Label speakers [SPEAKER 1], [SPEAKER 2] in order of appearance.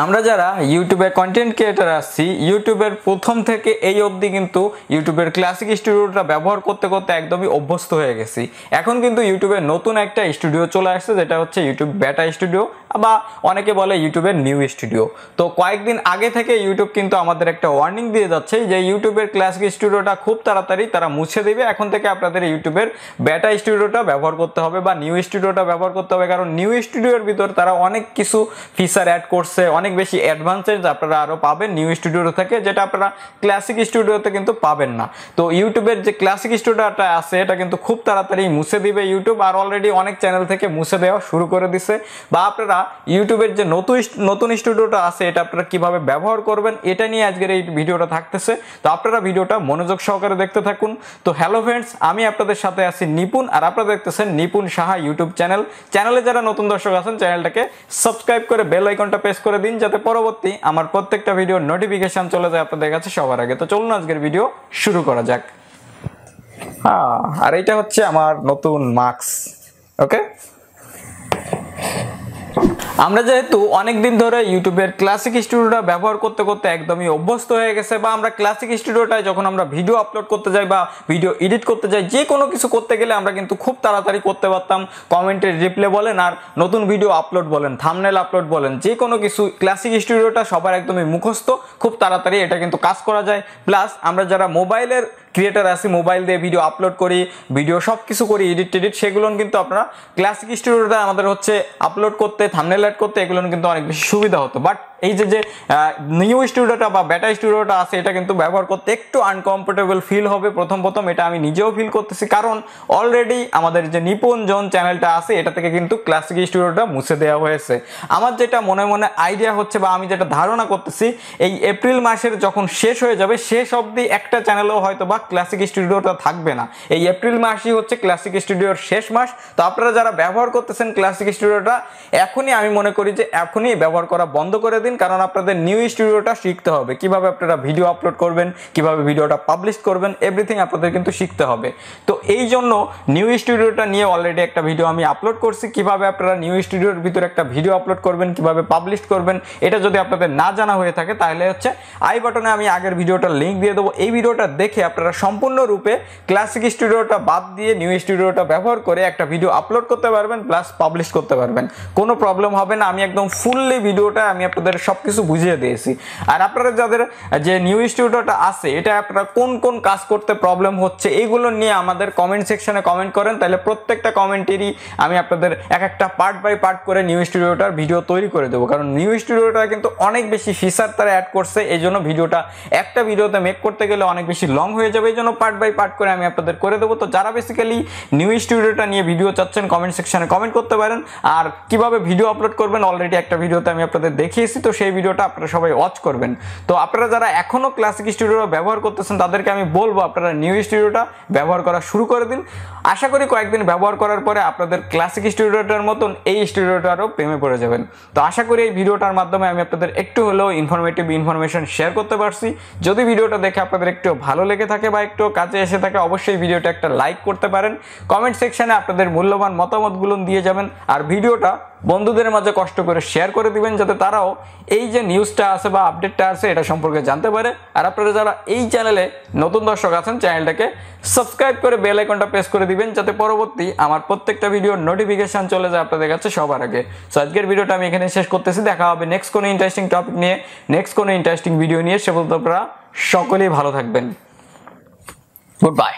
[SPEAKER 1] আমরা যারা ইউটিউবে কন্টেন্ট ক্রিয়েটার আসছি ইউটিউবের প্রথম থেকে এই অবধি কিন্তু ইউটিউবের ক্লাসিক স্টুডিওটা ব্যবহার করতে করতে একদমই অভ্যস্ত হয়ে গেছি। এখন কিন্তু ইউটিউবে নতুন একটা স্টুডিও চলে আসছে, যেটা হচ্ছে ইউটিউব বেটা স্টুডিও বা অনেকে বলে ইউটিউবের নিউ স্টুডিও তো কয়েকদিন আগে থেকে ইউটিউব কিন্তু আমাদের একটা ওয়ার্নিং দিয়ে যাচ্ছে যে ইউটিউবের ক্লাসিক স্টুডিওটা খুব তাড়াতাড়ি তারা মুছে দেবে। এখন থেকে আপনাদের ইউটিউবের বেটা স্টুডিওটা ব্যবহার করতে হবে, বা নিউ স্টুডিওটা ব্যবহার করতে হবে, কারণ নিউ স্টুডিওর ভিতর তারা অনেক কিছু ফিচার অ্যাড করছে অনেক বেশি অ্যাডভান্সেজ আপনারা আরও পাবেন নিউ স্টুডিও থেকে, যেটা আপনারা ক্লাসিক স্টুডিওতে কিন্তু পাবেন না। তো ইউটিউবের যে ক্লাসিক স্টুডিওটা আছে, এটা কিন্তু খুব তাড়াতাড়ি মুছে দিবে ইউটিউব, আর অলরেডি অনেক চ্যানেল থেকে মুছে দেওয়া শুরু করে দিছে। বা আপনারা ইউটিউবের যে নতুন নতুন স্টুডিওটা আছে, এটা আপনারা কীভাবে ব্যবহার করবেন, এটা নিয়ে আজকের এই ভিডিওটা থাকতেছে। তো আপনারা ভিডিওটা মনোযোগ সহকারে দেখতে থাকুন। তো হ্যালো ফ্রেন্ডস আমি আপনাদের সাথে আছি নিপুণ, আর আপনারা দেখতেছেন নিপুণ সাহা ইউটিউব চ্যানেল চ্যানেলে যারা নতুন দর্শক আছেন চ্যানেলটাকে সাবস্ক্রাইব করে বেল আইকনটা প্রেস করে দিন। যাতে পরবর্তী আমার প্রত্যেকটা ভিডিও নোটিফিকেশন চলে যায় আপনাদের কাছে সবার আগে। তো চলুন আজকের ভিডিও শুরু করা যাক। হ্যাঁ আর এটা হচ্ছে আমার নতুন মাস্ক ওকে আমরা যেহেতু অনেকদিন ধরে ইউটিউবের ক্লাসিক স্টুডিওটা ব্যবহার করতে করতে একদমই অভ্যস্ত হয়ে গেছে বা আমরা ক্লাসিক স্টুডিওটায় যখন আমরা ভিডিও আপলোড করতে যাই বা ভিডিও এডিট করতে যাই, যে কোনো কিছু করতে গেলে আমরা কিন্তু খুব তাড়াতাড়ি করতে পারতাম। কমেন্টের রিপ্লে বলেন আর নতুন ভিডিও আপলোড বলেন থামনেল আপলোড বলেন, যে কোনো কিছু ক্লাসিক স্টুডিওটা সবার একদমই মুখস্থ, খুব তাড়াতাড়ি এটা কিন্তু কাজ করা যায়। প্লাস আমরা যারা মোবাইলের ক্রিয়েটার আছি মোবাইল দিয়ে ভিডিও আপলোড করি ভিডিও সব কিছু করি এডিট টেডিট সেগুলো কিন্তু আপনারা ক্লাসিক স্টুডিওটা আমাদের হচ্ছে আপলোড করতে থামনেল অ্যাড করতে এগুলো কিন্তু অনেক বেশি সুবিধা হতো। বাট এই যে যে নিউ স্টুডিওটা বা বেটা স্টুডিওটা আছে, এটা কিন্তু ব্যবহার করতে একটু আনকমফোর্টেবল ফিল হবে প্রথম প্রথম, এটা আমি নিজেও ফিল করতেছি। কারণ অলরেডি আমাদের যে নিপুণ জন চ্যানেলটা আছে, এটা থেকে কিন্তু ক্লাসিক স্টুডিওটা মুছে দেওয়া হয়েছে। আমার যেটা মনে মনে আইডিয়া হচ্ছে বা আমি যেটা ধারণা করতেছি, এই এপ্রিল মাসের যখন শেষ হয়ে যাবে, শেষ অবধি একটা চ্যানেলও হয়তো বা ক্লাসিক স্টুডিওটা থাকবে না। এই এপ্রিল মাসই হচ্ছে ক্লাসিক স্টুডিওর শেষ মাস। তো আপনারা যারা ব্যবহার করতেছেন ক্লাসিক স্টুডিওটা এখনই আমি মনে করি যে এখনই ব্যবহার করা বন্ধ করে দিন। কারণ আপনাদের নিউ স্টুডিওটা শিখতে হবে। কীভাবে আপনারা ভিডিও আপলোড করবেন, কীভাবে ভিডিওটা পাবলিশ করবেন এভরিথিং আপনাদের কিন্তু শিখতে হবে। তো এই জন্য নিউ স্টুডিওটা নিয়ে অলরেডি একটা ভিডিও আমি আপলোড করছি। কীভাবে আপনারা নিউ স্টুডিওর ভিতরে একটা ভিডিও আপলোড করবেন, কীভাবে পাবলিশ করবেন, এটা যদি আপনাদের না জানা হয়ে থাকে, তাহলে হচ্ছে আই বাটনে আমি আগের ভিডিওটার লিঙ্ক দিয়ে দেবো। এই ভিডিওটা দেখে আপনারা সম্পূর্ণরূপে ক্লাসিক স্টুডিওটা বাদ দিয়ে নিউ স্টুডিওটা ব্যবহার করে একটা ভিডিও আপলোড করতে পারবেন প্লাস পাবলিশ করতে পারবেন। কোনো প্রবলেম হবে না। আমি একদম ফুললি ভিডিওটা আমি আপনাদের সব কিছু বুঝিয়ে দিয়েছি। আর আপনারা যাদের যে নিউ স্টুডিওটা আছে, এটা আপনারা কোন কোন কাজ করতে প্রবলেম হচ্ছে এইগুলো নিয়ে আমাদের কমেন্ট সেকশনে কমেন্ট করেন। তাহলে প্রত্যেকটা কমেন্টেরই আমি আপনাদের এক একটা পার্ট বাই পার্ট করে নিউ স্টুডিওটার ভিডিও তৈরি করে দেবো। কারণ নিউ স্টুডিওটা কিন্তু অনেক বেশি ফিচার তারা অ্যাড করছে এই জন্য ভিডিওটা একটা ভিডিওতে মেক করতে গেলে অনেক বেশি লং হয়ে যাবে এই জন্য পার্ট বাই পার্ট করে আমি আপনাদের করে দেবো। তো যারা বেসিক্যালি নিউ স্টুডিওটা নিয়ে ভিডিও চাচ্ছেন কমেন্ট সেকশনে কমেন্ট করতে পারেন। আর কীভাবে ভিডিও আপলোড করবেন অলরেডি একটা ভিডিওতে আমি আপনাদের দেখিয়েছি। তো সেই ভিডিওটা আপনারা সবাই ওয়াচ করবেন। তো আপনারা যারা এখনও ক্লাসিক স্টুডিও ব্যবহার করতেছেন, তাদেরকে আমি বলব আপনারা নিউ স্টুডিওটা ব্যবহার করা শুরু করে দিন। আশা করি কয়েকদিন ব্যবহার করার পরে আপনাদের ক্লাসিক স্টুডিওটার মতন এই স্টুডিওটারও প্রেমে পড়ে যাবেন। তো আশা করি এই ভিডিওটার মাধ্যমে আমি আপনাদের একটু হলেও ইনফরমেটিভ ইনফরমেশন শেয়ার করতে পারছি। যদি ভিডিওটা দেখে আপনাদের একটু ভালো লেগে থাকে বা একটু কাজে এসে থাকে, অবশ্যই ভিডিওটা একটা লাইক করতে পারেন। কমেন্ট সেকশানে আপনাদের মূল্যবান মতামতগুলো দিয়ে যাবেন। আর ভিডিওটা বন্ধুদের মাঝে কষ্ট করে শেয়ার করে দিবেন যাতে তারাও এই যে নিউজটা আছে বা আপডেটটা আছে, এটা সম্পর্কে জানতে পারে। আর আপনারা যারা এই চ্যানেলে নতুন দর্শক আছেন চ্যানেলটাকে সাবস্ক্রাইব করে বেল আইকনটা প্রেস করে দিবেন, যাতে পরবর্তী আমার প্রত্যেকটা ভিডিওর নোটিফিকেশন চলে যায় আপনাদের কাছে সবার আগে। সো আজকের ভিডিওটা আমি এখানে শেষ করতেছি। দেখা হবে নেক্সট কোনো ইন্টারেস্টিং টপিক নিয়ে নেক্সট কোনো ইন্টারেস্টিং ভিডিও নিয়ে। সে বলতে আপনারা সকলেই ভালো থাকবেন। Good bye